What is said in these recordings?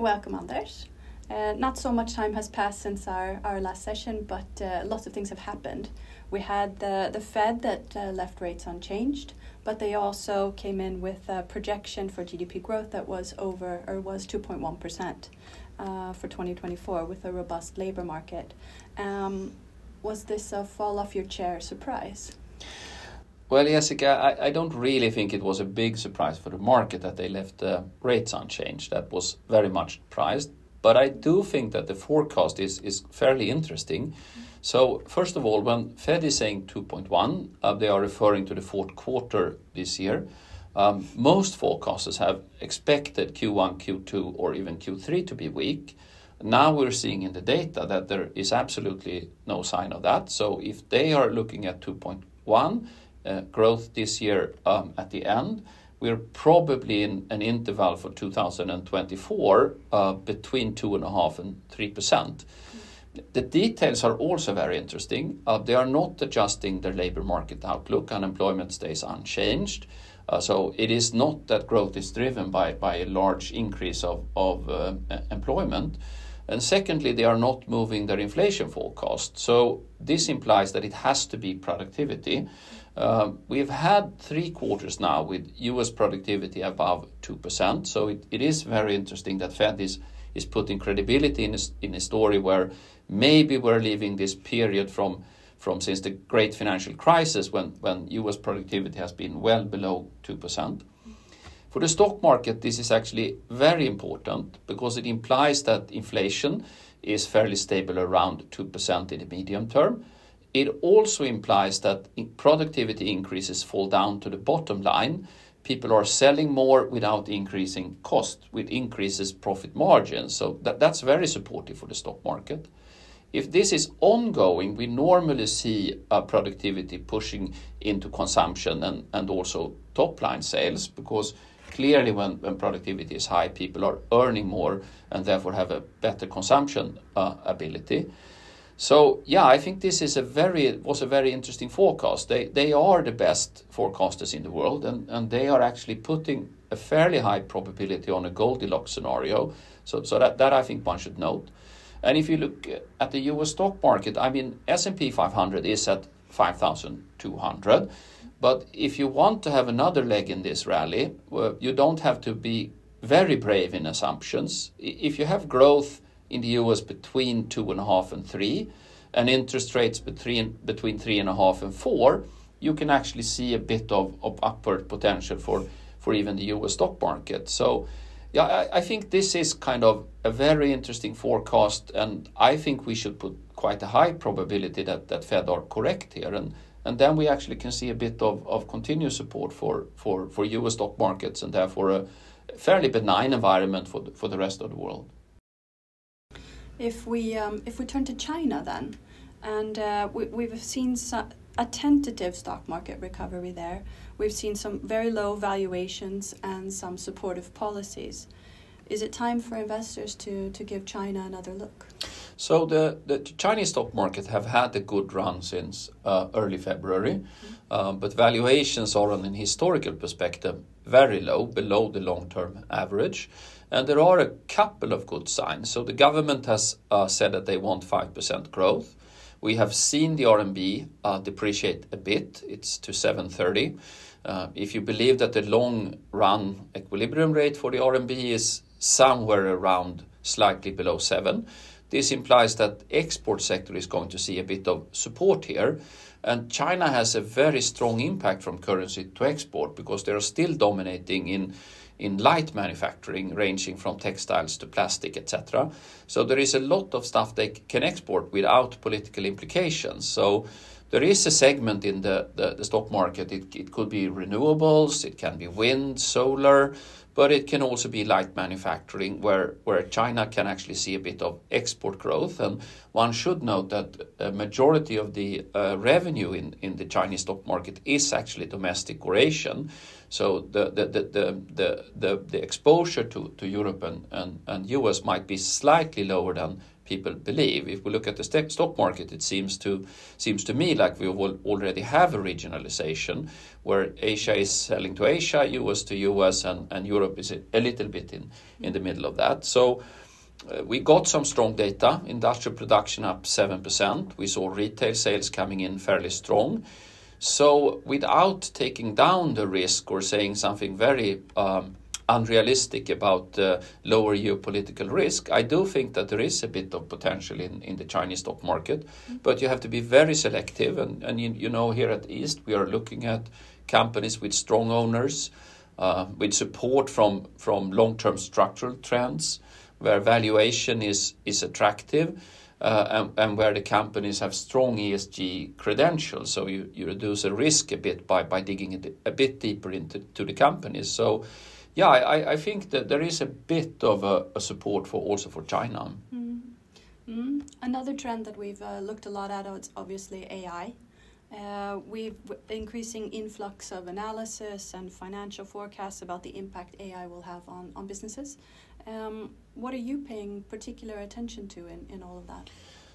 Welcome, Anders. Uh, not so much time has passed since our, our last session, but uh, lots of things have happened. We had the, the Fed that uh, left rates unchanged, but they also came in with a projection for GDP growth that was over or was 2.1% uh, for 2024 with a robust labor market. Um, was this a fall off your chair surprise? Well, Jessica, I, I, don't really think it was a big surprise for the market that they left the rates unchanged. That was very much priced. But I do think that the forecast is, is fairly interesting. So, first of all, when Fed is saying 2.1, uh, they are referring to the fourth quarter this year. Um, most forecasters have expected Q1, Q2, or even Q3 to be weak. Now we're seeing in the data that there is absolutely no sign of that. So, if they are looking at 2.1, uh, growth this year um, at the end. We're probably in an interval for 2024 uh, between 2.5 and 3%. The details are also very interesting. Uh, they are not adjusting their labor market outlook. Unemployment stays unchanged. So it is not that growth is driven by a large increase of employment. And secondly, they are not moving their inflation forecast. So this implies that it has to be productivity. Um, we've had three quarters now with U.S. productivity above 2%. So it, is very interesting that Fed is, is putting credibility in a, in a story where maybe we're leaving this period from, from since the great financial crisis when, when U.S. productivity has been well below 2%. For the stock market, this is actually very important because it implies that inflation is fairly stable around 2% in the medium term it also implies that productivity increases fall down to the bottom line. People are selling more without increasing cost, which increases profit margins. So that, that's very supportive for the stock market. If this is ongoing, we normally see uh, productivity pushing into consumption and, and also top line sales because clearly when, when productivity is high, people are earning more and therefore have a better consumption uh, ability. So yeah, I think this is a very was a very interesting forecast. They they are the best forecasters in the world, and, and they are actually putting a fairly high probability on a Goldilocks scenario. So so that, that I think one should note. And if you look at the U.S. stock market, I mean S&P 500 is at 5,200. But if you want to have another leg in this rally, well, you don't have to be very brave in assumptions. If you have growth in the US between two and a half and three, and interest rates between between three and a half and four, you can actually see a bit of, upward potential for, for even the US stock market. So yeah, I, think this is kind of a very interesting forecast, and I think we should put quite a high probability that, Fed are correct here. And and then we actually can see a bit of, continuous support for, US stock markets and therefore a fairly benign environment for the rest of the world. If we um, if we turn to China then, and uh, we, we've seen a tentative stock market recovery there. We've seen some very low valuations and some supportive policies. Is it time for investors to, to give China another look? So the, the Chinese stock market have had a good run since uh, early February, mm-hmm. uh, but valuations are on an historical perspective very low, below the long-term average. And there are a couple of good signs. So the government has uh, said that they want 5% growth. We have seen the RMB uh, depreciate a bit. It's to 730. Uh, if you believe that the long run equilibrium rate for the RMB is somewhere around slightly below 7, this implies that export sector is going to see a bit of support here. And China has a very strong impact from currency to export because they are still dominating in in light manufacturing, ranging from textiles to plastic, etc. So there is a lot of stuff they can export without political implications. So there is a segment in the, the, the stock market. It, it could be renewables, it can be wind, solar, but it can also be light manufacturing where, where China can actually see a bit of export growth. And one should note that a majority of the uh, revenue in, in the Chinese stock market is actually domestic or Asian. So the, the, the, the, the, the, exposure to, to Europe and, and, and US might be slightly lower than people believe. If we look at the stock market, it seems to seems to me like we already have a regionalization where Asia is selling to Asia, US to US, and, and Europe is a little bit in, in the middle of that. So uh, we got some strong data. Industrial production up 7%. We saw retail sales coming in fairly strong. So without taking down the risk or saying something very um, unrealistic about uh, lower geopolitical risk, I do think that there is a bit of potential in, in the Chinese stock market. Mm-hmm. But you have to be very selective. And, and you, you, know, here at East, we are looking at companies with strong owners, uh, with support from, from long term structural trends, where valuation is, is attractive. Uh, and, and, where the companies have strong ESG credentials. So you, you reduce the risk a bit by, by digging a, a bit deeper into to the companies. So yeah, I, I think that there is a bit of a, a support for also for China. Mm. Mm. Another trend that we've uh, looked a lot at is obviously AI. Uh, we've increasing influx of analysis and financial forecasts about the impact AI will have on, on businesses. Um, what are you paying particular attention to in, in all of that?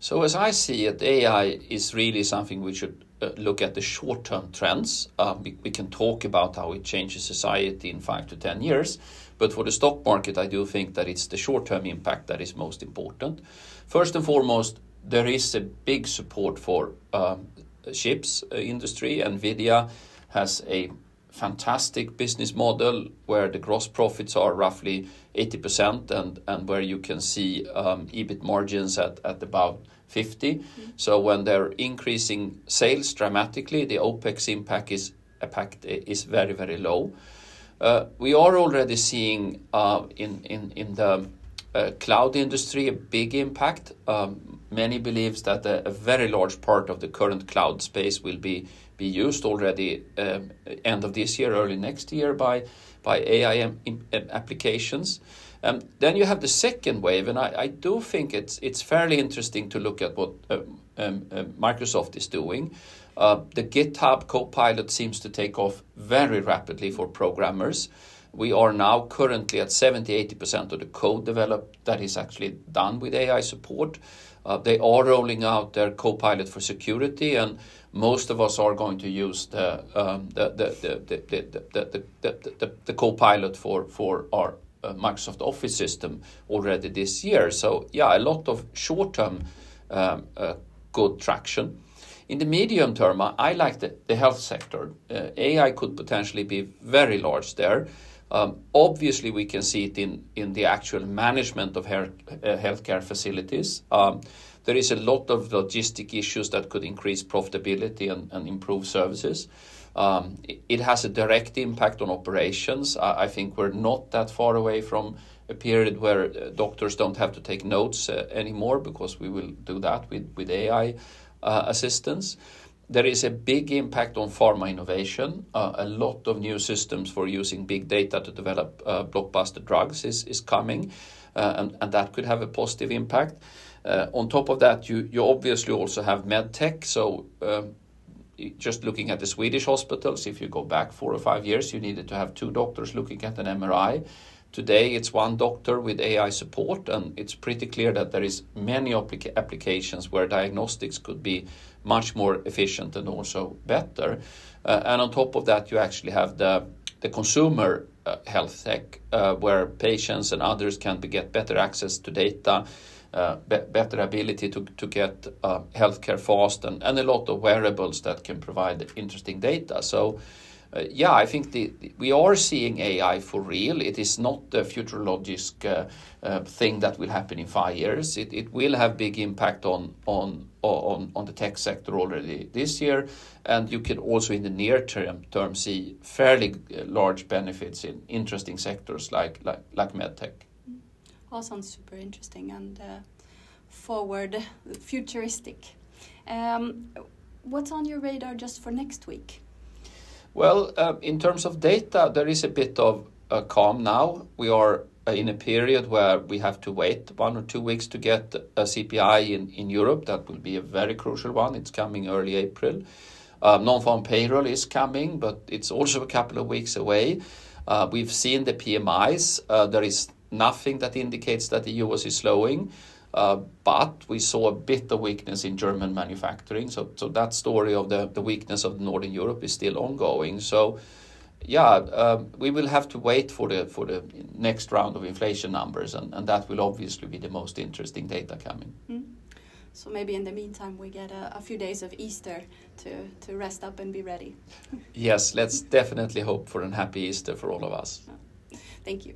So as I see it, AI is really something we should uh, look at the short-term trends. Uh, we, we, can talk about how it changes society in five to ten years, but for the stock market, I do think that it's the short-term impact that is most important. First and foremost, there is a big support for um, chips uh, industry. Nvidia has a fantastic business model where the gross profits are roughly 80% and, and where you can see um, EBIT margins at, at about 50. Mm-hmm. So when they're increasing sales dramatically, the OPEX impact is, impact is very, very low. Uh, we are already seeing uh, in, in, in the uh, cloud industry a big impact. Um, many believes that a, a, very large part of the current cloud space will be be used already um, end of this year, early next year by by AI applications. Um, then you have the second wave, and I, I, do think it's it's fairly interesting to look at what um, um, uh, Microsoft is doing. Uh, the GitHub Copilot seems to take off very rapidly for programmers. We are now currently at 70 80% of the code developed that is actually done with AI support. Uh, they are rolling out their Copilot for security, and most of us are going to use the um, the, the, the, the, the, the, the, the Copilot for, for our uh, Microsoft Office system already this year. So, yeah, a lot of short term um, uh, good traction. In the medium term, I like the, the health sector. Uh, AI could potentially be very large there. Um, obviously, we can see it in, in the actual management of her, uh, healthcare facilities. Um, there is a lot of logistic issues that could increase profitability and, and improve services. Um, it, has a direct impact on operations. I, I, think we're not that far away from a period where uh, doctors don't have to take notes uh, anymore because we will do that with, with AI uh, assistance. There is a big impact on pharma innovation. Uh, a lot of new systems for using big data to develop uh, blockbuster drugs is, is coming, uh, and, and that could have a positive impact. Uh, on top of that, you, you obviously also have medtech. So, um, just looking at the Swedish hospitals, if you go back four or five years, you needed to have two doctors looking at an MRI. Today, it's one doctor with AI support, and it's pretty clear that there is many applications where diagnostics could be much more efficient and also better. Uh, and on top of that, you actually have the the consumer uh, health tech, uh, where patients and others can be, get better access to data, uh, be better ability to, to get uh, healthcare fast, and, and a lot of wearables that can provide interesting data. So uh, yeah, I think the, the, we are seeing AI for real. It is not a futurologic uh, uh, thing that will happen in five years. It, it will have big impact on, on, on, on the tech sector already this year. And you can also in the near term, term see fairly uh, large benefits in interesting sectors like, like, like medtech. All sounds super interesting and uh, forward, futuristic. Um, what's on your radar just for next week? Well, uh, in terms of data, there is a bit of a calm now. We are uh, in a period where we have to wait one or two weeks to get a CPI in, in Europe. That will be a very crucial one. It's coming early April. Uh, non-farm payroll is coming, but it's also a couple of weeks away. Uh, we've seen the PMIs. Uh, there is nothing that indicates that the US is slowing. Uh, but we saw a bit of weakness in German manufacturing. So, so that story of the, weakness of Northern Europe is still ongoing. So, yeah, um, we will have to wait for the next round of inflation numbers, and, that will obviously be the most interesting data coming. Mm. So maybe in the meantime we get a, few days of Easter to, to rest up and be ready. yes, let's definitely hope for a happy Easter for all of us. Thank you.